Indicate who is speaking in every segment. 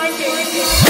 Speaker 1: like it.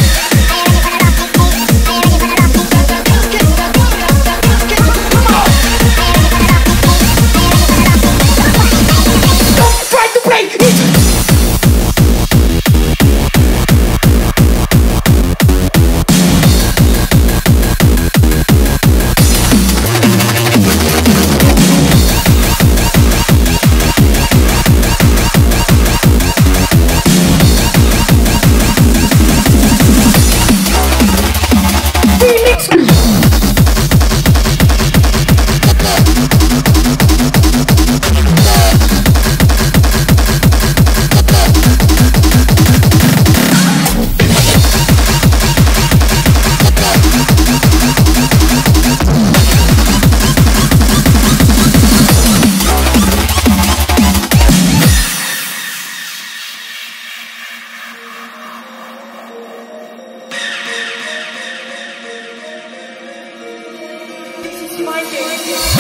Speaker 1: Break it.